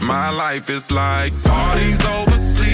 My life is like parties over sleep.